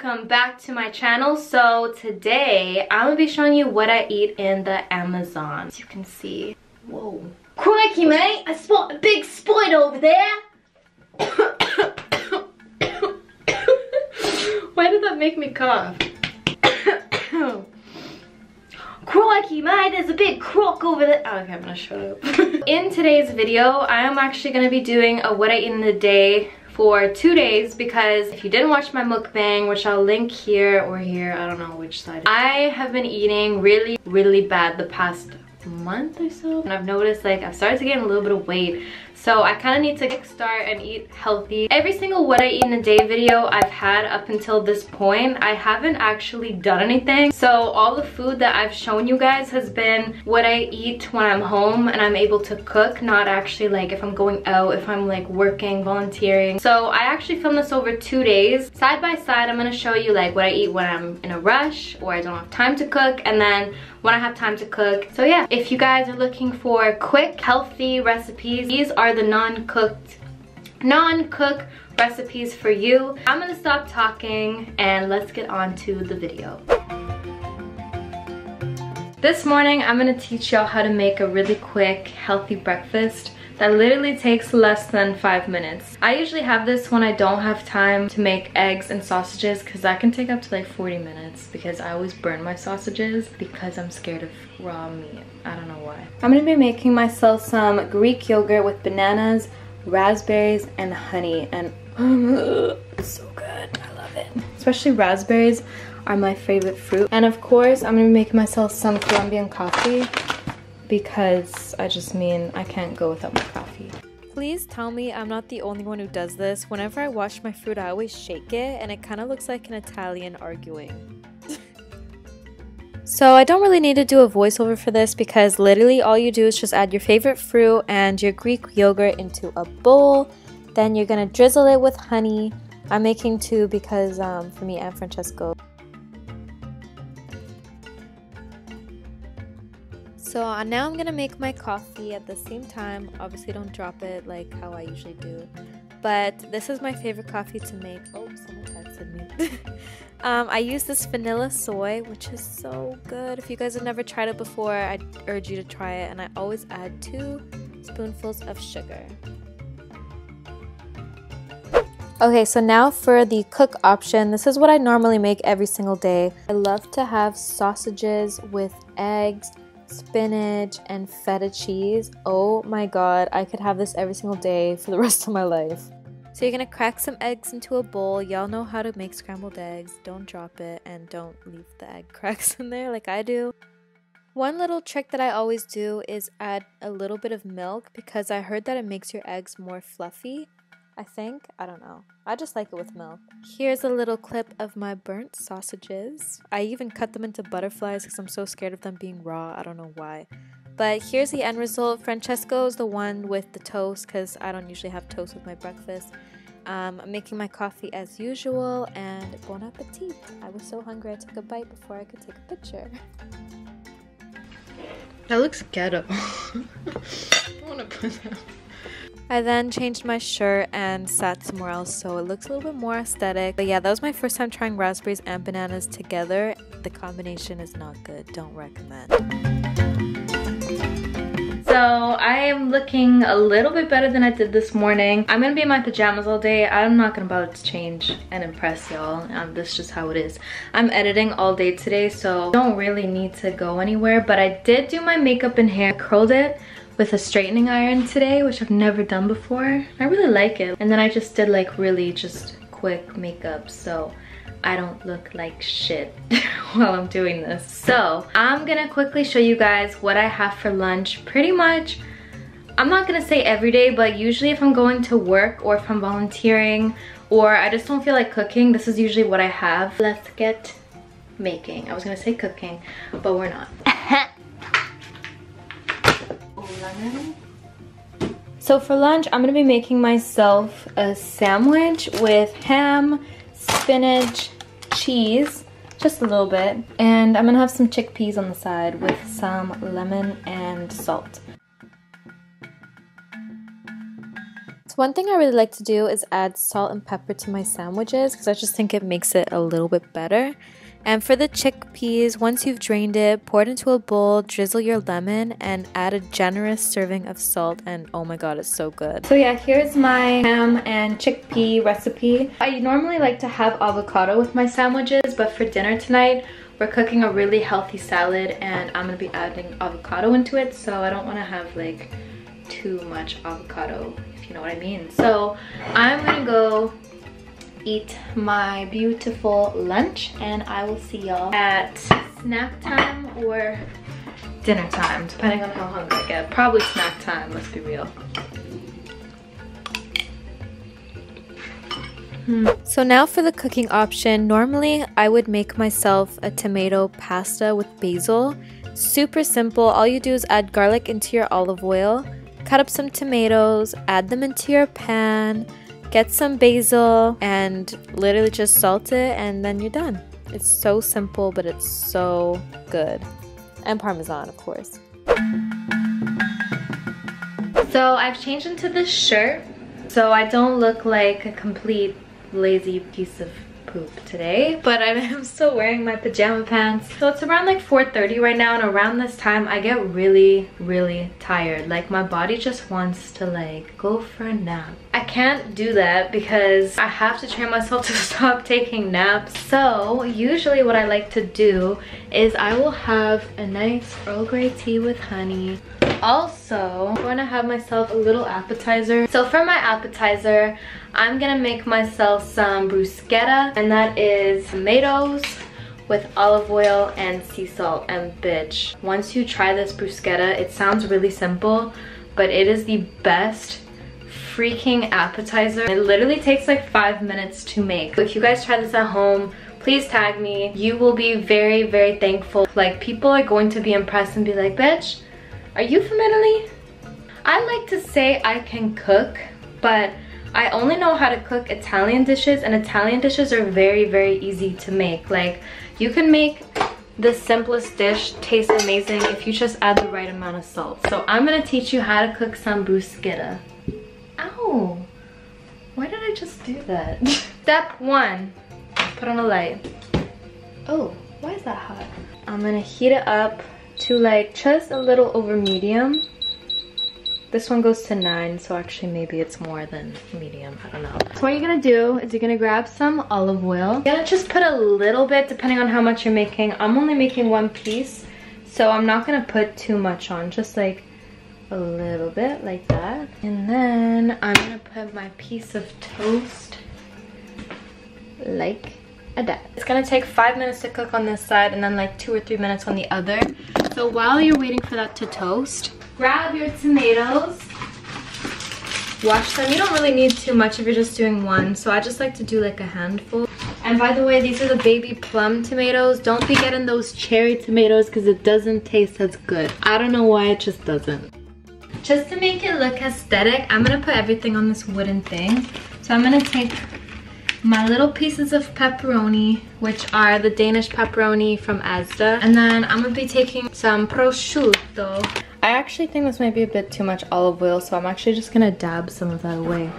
welcome back to my channel. So today i'm gonna be showing you what i eat in the amazon. As you can see. Whoa. Crikey mate. I spot a big spider over there. Why did that make me cough? Crikey, mate, there's a big croc over there. Oh, okay, I'm gonna shut up. in today's video, I am actually gonna be doing a what I eat in the day for two days because if you didn't watch my mukbang, which I'll link here or here, I don't know which side. I have been eating really, really bad the past month or so. And I've noticed like I've started to gain a little bit of weight. So I kind of need to kickstart and eat healthy. Every single what I eat in a day video I've had up until this point, I haven't actually done anything. So all the food that I've shown you guys has been what I eat when I'm home and I'm able to cook, not actually like if I'm going out, if I'm like working, volunteering. So I actually filmed this over two days. Side by side, I'm gonna show you like what I eat when I'm in a rush or I don't have time to cook and then when I have time to cook. So yeah, if you guys are looking for quick, healthy recipes, these are the non-cooked, non-cook recipes for you. I'm gonna stop talking and let's get on to the video. This morning, I'm gonna teach y'all how to make a really quick, healthy breakfast that literally takes less than five minutes. I usually have this when I don't have time to make eggs and sausages because that can take up to like 40 minutes because I always burn my sausages because I'm scared of raw meat. I don't know why. I'm gonna be making myself some Greek yogurt with bananas, raspberries, and honey and it's so good. I love it. Especially raspberries are my favorite fruit. And of course, I'm gonna be making myself some Colombian coffee because I just mean I can't go without my coffee. Please tell me I'm not the only one who does this. Whenever I wash my fruit, I always shake it and it kind of looks like an Italian arguing. so I don't really need to do a voiceover for this because literally all you do is just add your favorite fruit and your Greek yogurt into a bowl. Then you're gonna drizzle it with honey. I'm making two because um, for me and Francesco. So uh, now I'm gonna make my coffee at the same time. Obviously, don't drop it like how I usually do. But this is my favorite coffee to make. Oh, someone texted me. um, I use this vanilla soy, which is so good. If you guys have never tried it before, I urge you to try it. And I always add two spoonfuls of sugar. Okay, so now for the cook option. This is what I normally make every single day. I love to have sausages with eggs spinach, and feta cheese. Oh my god, I could have this every single day for the rest of my life. So you're gonna crack some eggs into a bowl. Y'all know how to make scrambled eggs. Don't drop it and don't leave the egg cracks in there like I do. One little trick that I always do is add a little bit of milk because I heard that it makes your eggs more fluffy. I think. I don't know. I just like it with milk. Here's a little clip of my burnt sausages. I even cut them into butterflies because I'm so scared of them being raw. I don't know why. But here's the end result. Francesco is the one with the toast because I don't usually have toast with my breakfast. Um, I'm making my coffee as usual and bon appetit. I was so hungry I took a bite before I could take a picture. That looks ghetto. I want to put that. I then changed my shirt and sat somewhere else so it looks a little bit more aesthetic. But yeah, that was my first time trying raspberries and bananas together. The combination is not good. Don't recommend. So I am looking a little bit better than I did this morning. I'm gonna be in my pajamas all day. I'm not gonna bother to change and impress y'all. Um, this is just how it is. I'm editing all day today, so don't really need to go anywhere. But I did do my makeup and hair. I curled it with a straightening iron today, which I've never done before. I really like it. And then I just did like really just quick makeup, so I don't look like shit while I'm doing this. So I'm gonna quickly show you guys what I have for lunch. Pretty much, I'm not gonna say every day, but usually if I'm going to work or if I'm volunteering or I just don't feel like cooking, this is usually what I have. Let's get making. I was gonna say cooking, but we're not. So for lunch, I'm gonna be making myself a sandwich with ham, spinach, cheese, just a little bit. And I'm gonna have some chickpeas on the side with some lemon and salt. One thing I really like to do is add salt and pepper to my sandwiches because I just think it makes it a little bit better. And for the chickpeas, once you've drained it, pour it into a bowl, drizzle your lemon, and add a generous serving of salt. And oh my god, it's so good. So yeah, here's my ham and chickpea recipe. I normally like to have avocado with my sandwiches, but for dinner tonight, we're cooking a really healthy salad and I'm gonna be adding avocado into it. So I don't wanna have like too much avocado, if you know what I mean. So I'm gonna go eat my beautiful lunch and I will see y'all at snack time or dinner time, depending on how hungry I get. Probably snack time, let's be real. Hmm. So now for the cooking option. Normally I would make myself a tomato pasta with basil. Super simple. All you do is add garlic into your olive oil, cut up some tomatoes, add them into your pan, Get some basil and literally just salt it and then you're done. It's so simple, but it's so good. And Parmesan, of course. So I've changed into this shirt so I don't look like a complete lazy piece of poop today but I'm still wearing my pajama pants. So it's around like 4:30 right now and around this time I get really really tired. Like my body just wants to like go for a nap. I can't do that because I have to train myself to stop taking naps. So usually what I like to do is I will have a nice Earl Grey tea with honey also i'm going to have myself a little appetizer. So for my appetizer i'm gonna make myself some bruschetta and that is tomatoes with olive oil and sea salt and bitch. Once you try this bruschetta it sounds really simple but it is the best freaking appetizer. It literally takes like five minutes to make. If you guys try this at home please tag me. You will be very very thankful. Like people are going to be impressed and be like bitch are you from Italy? I like to say I can cook, but I only know how to cook Italian dishes and Italian dishes are very, very easy to make. Like you can make the simplest dish taste amazing if you just add the right amount of salt. So I'm gonna teach you how to cook some. Ow! Why did I just do that? Step one, put on a light. Oh, why is that hot? I'm gonna heat it up to like just a little over medium. This one goes to nine, so actually maybe it's more than medium, I don't know. So what you're gonna do is you're gonna grab some olive oil. You're gonna just put a little bit depending on how much you're making. I'm only making one piece, so I'm not gonna put too much on, just like a little bit like that. And then I'm gonna put my piece of toast like that. It's gonna take five minutes to cook on this side and then like two or three minutes on the other. So while you're waiting for that to toast, grab your tomatoes, wash them. You don't really need too much if you're just doing one. So I just like to do like a handful. And by the way, these are the baby plum tomatoes. Don't be getting those cherry tomatoes because it doesn't taste as good. I don't know why it just doesn't. Just to make it look aesthetic, I'm gonna put everything on this wooden thing. So I'm gonna take my little pieces of pepperoni, which are the Danish pepperoni from Asda. And then I'm gonna be taking some prosciutto. I actually think this might be a bit too much olive oil, so I'm actually just gonna dab some of that away.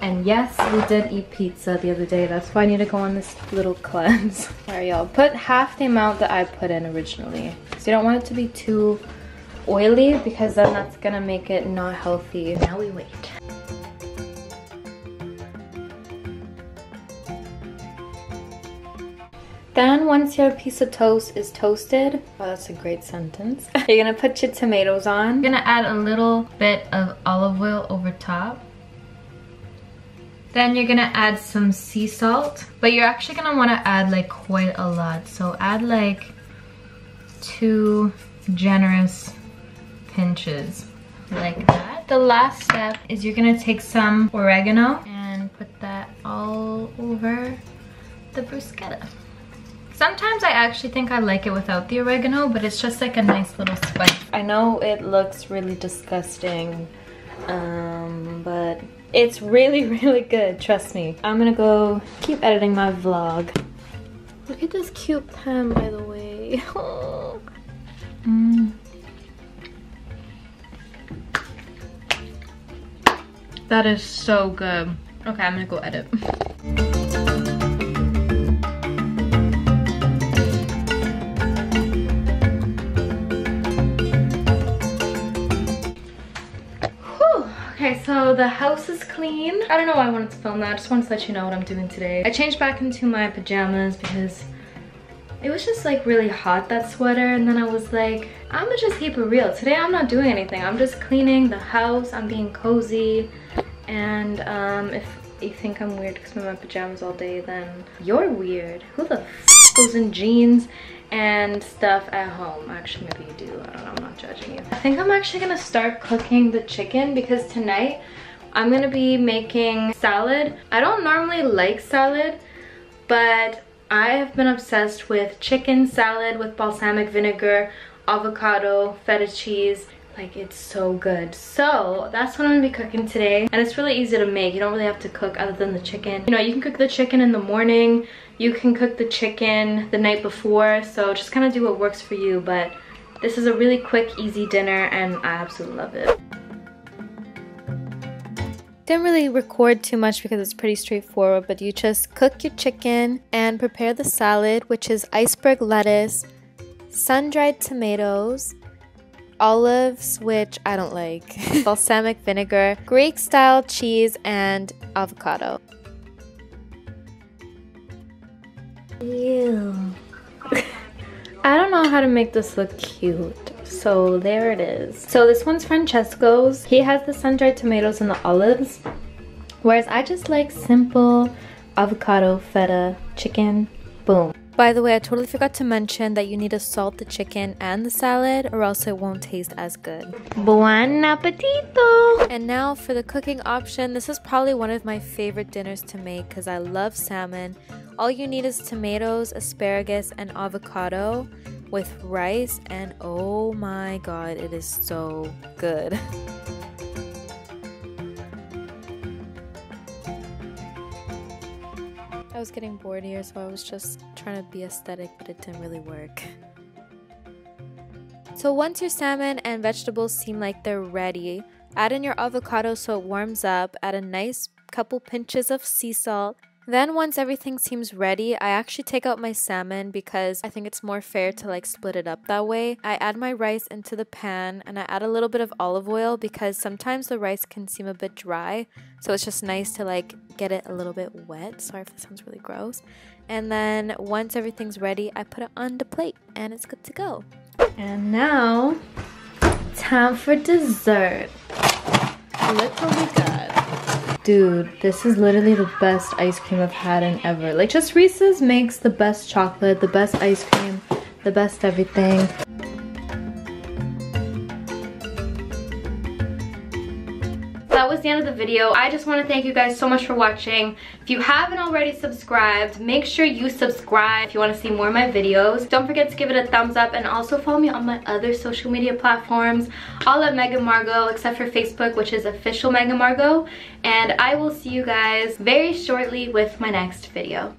And yes, we did eat pizza the other day. That's why I need to go on this little cleanse. Alright, y'all. Put half the amount that I put in originally. So you don't want it to be too oily because then that's gonna make it not healthy. Now we wait. Then once your piece of toast is toasted, oh that's a great sentence, you're gonna put your tomatoes on. You're gonna add a little bit of olive oil over top. Then you're gonna add some sea salt, but you're actually gonna wanna add like quite a lot. So add like two generous pinches like that. The last step is you're gonna take some oregano and put that all over the bruschetta. Sometimes I actually think I like it without the oregano, but it's just like a nice little spice. I know it looks really disgusting, um, but it's really, really good, trust me. I'm gonna go keep editing my vlog. Look at this cute pen, by the way. mm. That is so good. Okay, I'm gonna go edit. the house is clean. I don't know why I wanted to film that. I just wanted to let you know what I'm doing today. I changed back into my pajamas because it was just like really hot, that sweater. And then I was like, I'm gonna just keep it real. Today I'm not doing anything. I'm just cleaning the house. I'm being cozy. And um, if you think I'm weird because I'm in my pajamas all day, then you're weird. Who the f goes in jeans and stuff at home? Actually, maybe you do. I don't know. I'm not judging you. I think I'm actually gonna start cooking the chicken because tonight I'm gonna be making salad. I don't normally like salad, but I have been obsessed with chicken salad with balsamic vinegar, avocado, feta cheese, like it's so good. So that's what i'm gonna be cooking today. And it's really easy to make. You don't really have to cook other than the chicken. You know you can cook the chicken in the morning. You can cook the chicken the night before. So just kind of do what works for you. But this is a really quick easy dinner and i absolutely love it didn't really record too much because it's pretty straightforward but you just cook your chicken and prepare the salad which is iceberg lettuce sun-dried tomatoes olives, which I don't like, balsamic vinegar, Greek style cheese, and avocado. Ew. I don't know how to make this look cute. So there it is. So this one's Francesco's. He has the sun-dried tomatoes and the olives. Whereas I just like simple avocado, feta, chicken, boom. By the way, I totally forgot to mention that you need to salt the chicken and the salad or else it won't taste as good. Buon appetito! And now for the cooking option, this is probably one of my favorite dinners to make because I love salmon. All you need is tomatoes, asparagus, and avocado with rice and oh my god, it is so good. I was getting bored here, so I was just trying to be aesthetic, but it didn't really work. So once your salmon and vegetables seem like they're ready, add in your avocado so it warms up, add a nice couple pinches of sea salt, then once everything seems ready, I actually take out my salmon because I think it's more fair to like split it up that way. I add my rice into the pan and I add a little bit of olive oil because sometimes the rice can seem a bit dry. So it's just nice to like get it a little bit wet. Sorry if this sounds really gross. And then once everything's ready, I put it on the plate and it's good to go. And now, time for dessert. Look what we got. Dude, this is literally the best ice cream I've had in ever. Like, just Reese's makes the best chocolate, the best ice cream, the best everything. The end of the video. I just want to thank you guys so much for watching. If you haven't already subscribed, make sure you subscribe if you want to see more of my videos. Don't forget to give it a thumbs up and also follow me on my other social media platforms, all at Megan Margot, except for Facebook, which is official Megan Margot. And I will see you guys very shortly with my next video.